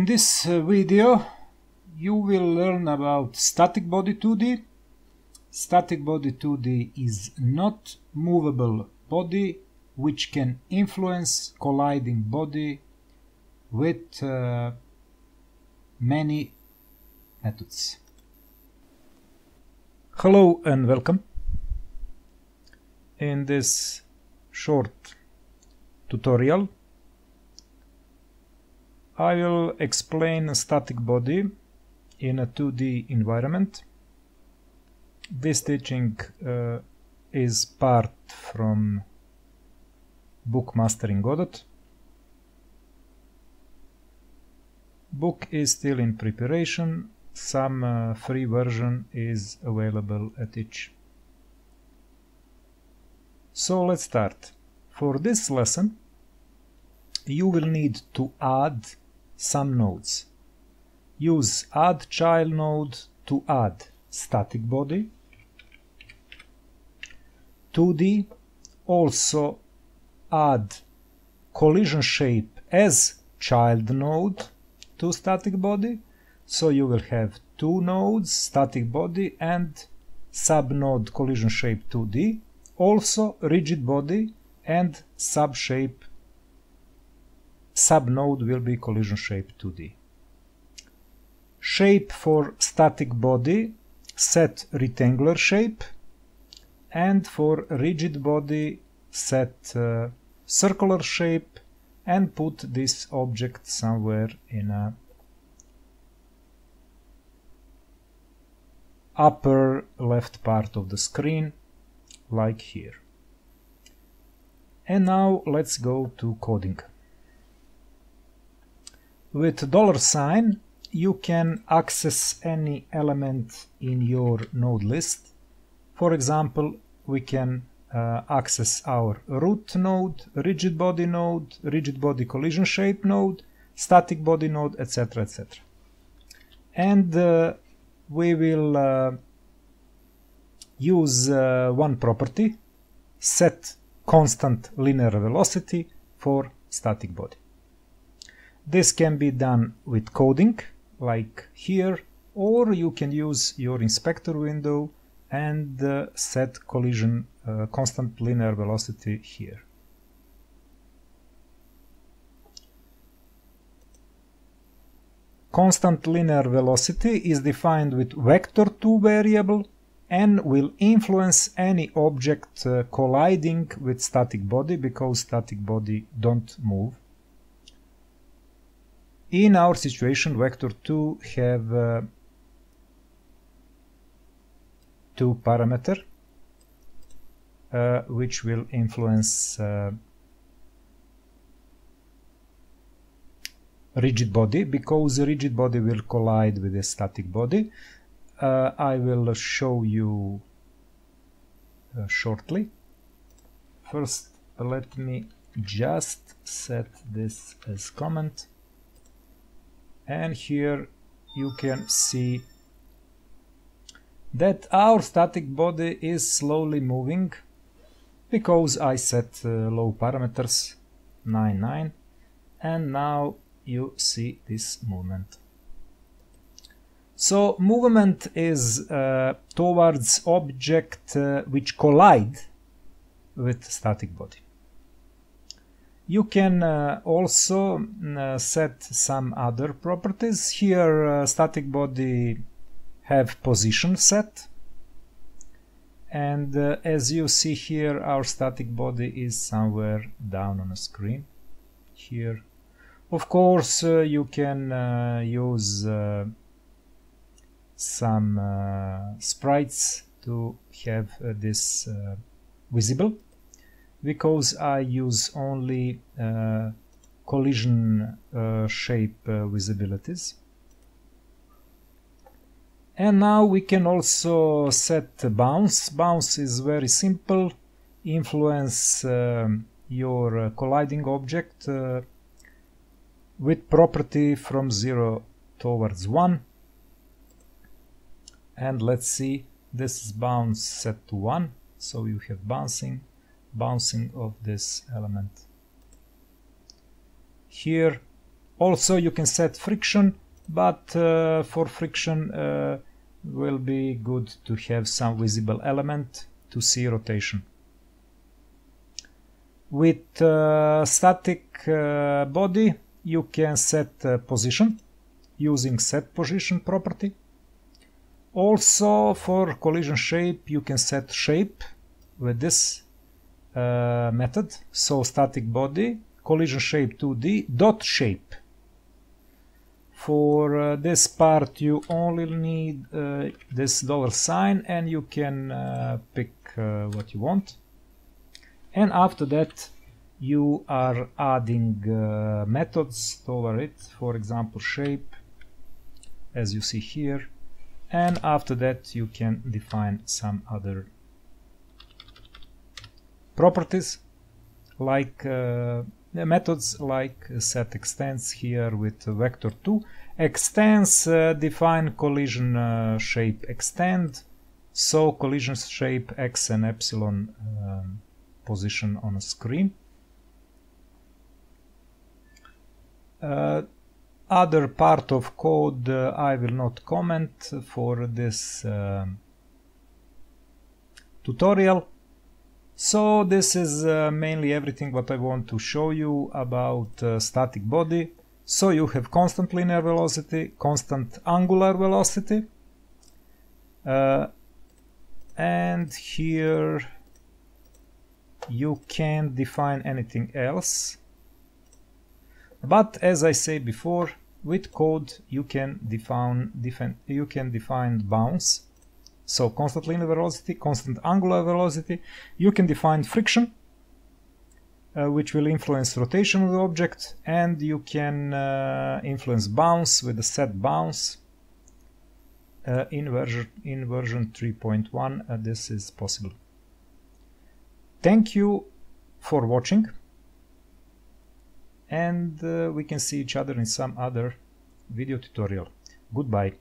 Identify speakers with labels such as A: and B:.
A: In this uh, video you will learn about static body 2D. Static body 2D is not movable body which can influence colliding body with uh, many methods. Hello and welcome. In this short tutorial I will explain a static body in a 2D environment. This teaching uh, is part from book Mastering Godot. Book is still in preparation. Some uh, free version is available at itch. So let's start. For this lesson, you will need to add some nodes. Use add child node to add static body. 2D also add collision shape as child node to static body. So you will have two nodes, static body and subnode collision shape 2D. Also rigid body and subshape subnode will be collision shape 2D. Shape for static body, set rectangular shape, and for rigid body, set uh, circular shape and put this object somewhere in a upper left part of the screen, like here. And now let's go to coding. With dollar sign, you can access any element in your node list. For example, we can uh, access our root node, rigid body node, rigid body collision shape node, static body node, etc. etc. And uh, we will uh, use uh, one property, set constant linear velocity for static body. This can be done with coding, like here, or you can use your inspector window and uh, set collision uh, constant linear velocity here. Constant linear velocity is defined with vector2 variable and will influence any object uh, colliding with static body because static body don't move in our situation, vector 2 have uh, two parameter uh, which will influence uh, rigid body because the rigid body will collide with a static body. Uh, I will show you uh, shortly. First, let me just set this as comment and here you can see that our static body is slowly moving because I set uh, low parameters 99 and now you see this movement. So movement is uh, towards object uh, which collide with static body. You can uh, also mm, uh, set some other properties. Here uh, static body have position set and uh, as you see here our static body is somewhere down on the screen here. Of course uh, you can uh, use some sprites to have this visible because I use only uh, collision uh, shape uh, visibilities. And now we can also set bounce. Bounce is very simple. Influence um, your uh, colliding object uh, with property from 0 towards 1. And let's see, this is bounce set to 1, so you have bouncing bouncing of this element. Here Also you can set friction, but uh, for friction uh, will be good to have some visible element to see rotation. With uh, static uh, body you can set uh, position using set position property. Also for collision shape you can set shape with this uh, method. So static body collision shape 2D dot shape. For uh, this part you only need uh, this dollar sign and you can uh, pick uh, what you want and after that you are adding methods over it for example shape as you see here and after that you can define some other properties like uh, methods like set extents here with vector 2 extents uh, define collision uh, shape extend so collision shape x and epsilon um, position on a screen. Uh, other part of code uh, I will not comment for this uh, tutorial. So this is uh, mainly everything what I want to show you about uh, static body. So you have constant linear velocity, constant angular velocity, uh, and here you can't define anything else. But as I say before with code you can define, define you can define bounce so constant linear velocity constant angular velocity you can define friction uh, which will influence rotation of the object and you can uh, influence bounce with the set bounce uh, in version in version 3.1 uh, this is possible Thank you for watching and uh, we can see each other in some other video tutorial. Goodbye.